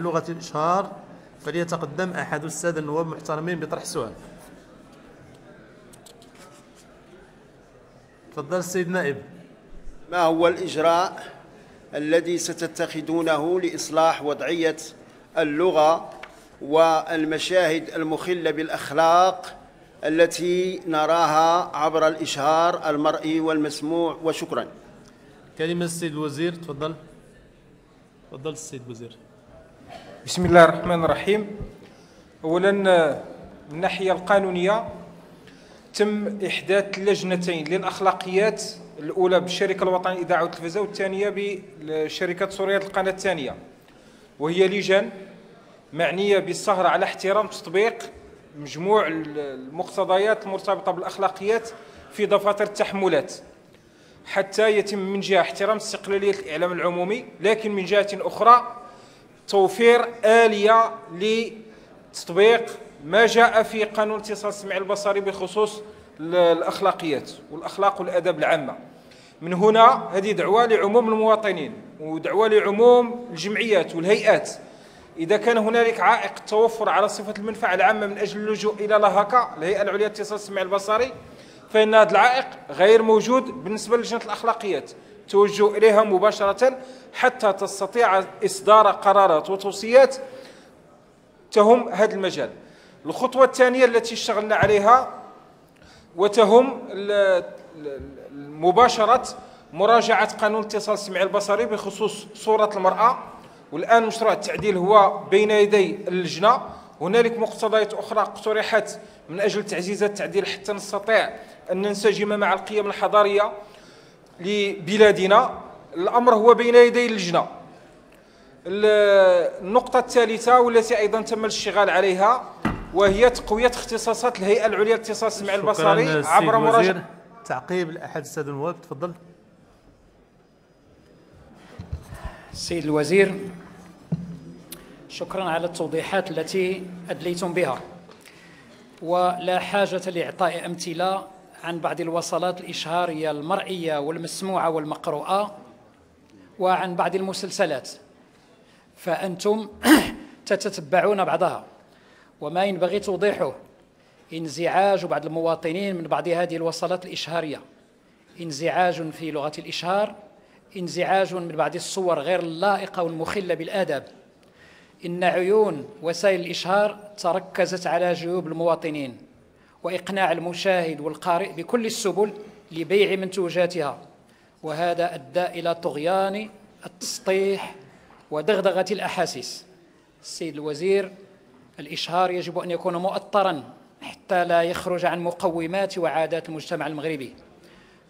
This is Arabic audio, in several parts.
لغة الإشهار فليتقدم أحد السادة النواب المحترمين بطرح سؤال. تفضل السيد نائب. ما هو الإجراء الذي ستتخذونه لإصلاح وضعية اللغة والمشاهد المخلة بالأخلاق التي نراها عبر الإشهار المرئي والمسموع؟ وشكرا. كلمة السيد الوزير تفضل. تفضل السيد الوزير بسم الله الرحمن الرحيم اولا من الناحيه القانونيه تم احداث لجنتين للاخلاقيات الاولى بالشركة الوطنيه للاذاعه والتلفزه والثانيه بشركه سوريا القناه الثانية وهي لجان معنيه بالسهر على احترام تطبيق مجموع المقتضيات المرتبطه بالاخلاقيات في دفاتر التحملات حتى يتم من جهه احترام استقلاليه الاعلام العمومي لكن من جهه أخرى توفير آلية لتطبيق ما جاء في قانون الاتصال السمعي البصري بخصوص الأخلاقيات والأخلاق والأدب العامة. من هنا هذه دعوة لعموم المواطنين ودعوة لعموم الجمعيات والهيئات. إذا كان هنالك عائق التوفر على صفة المنفعة العامة من أجل اللجوء إلى لهكا الهيئة العليا للاتصال السمعي البصري فإن هذا العائق غير موجود بالنسبة للجنة الأخلاقيات. توجه إليها مباشرة حتى تستطيع إصدار قرارات وتوصيات تهم هذا المجال. الخطوة الثانية التي اشتغلنا عليها وتهم مباشرة مراجعة قانون الاتصال السمعي البصري بخصوص صورة المرأة. والآن مشروع التعديل هو بين يدي اللجنة. هنالك مقتضيات أخرى اقترحت من أجل تعزيز التعديل حتى نستطيع أن ننسجم مع القيم الحضارية. لبلادنا. الأمر هو بين يدي اللجنة. النقطة الثالثة والتي أيضا تم الاشتغال عليها وهي تقوية اختصاصات الهيئة العليا للاتصال السمعي البصري عبر مراجعة تعقيب لأحد السادة النواب تفضل. السيد الوزير شكرا على التوضيحات التي أدليتم بها. ولا حاجة لإعطاء أمثلة عن بعض الوصلات الإشهارية المرئية والمسموعة والمقروءة وعن بعض المسلسلات. فأنتم تتتبعون بعضها. وما ينبغي توضيحه انزعاج بعض المواطنين من بعض هذه الوصلات الإشهارية. انزعاج في لغة الإشهار انزعاج من بعض الصور غير اللائقة والمخلة بالآداب. إن عيون وسائل الإشهار تركزت على جيوب المواطنين. وإقناع المشاهد والقارئ بكل السبل لبيع منتوجاتها. وهذا أدى إلى طغيان التسطيح ودغدغة الأحاسيس. السيد الوزير الإشهار يجب أن يكون مؤطرا حتى لا يخرج عن مقومات وعادات المجتمع المغربي.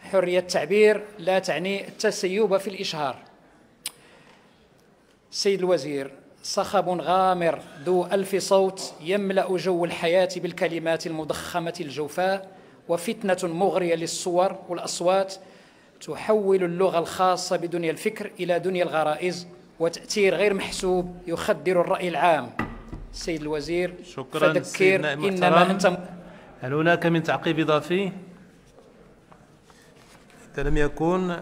حرية التعبير لا تعني التسيب في الإشهار. سيد الوزير صخب غامر ذو ألف صوت يملأ جو الحياة بالكلمات المضخمة الجوفاء وفتنة مغرية للصور والأصوات تحول اللغة الخاصة بدنيا الفكر إلى دنيا الغرائز وتأثير غير محسوب يخدر الرأي العام سيد الوزير شكرا فذكر إنما أنت هل هناك من تعقيب إضافي؟ إذا لم يكن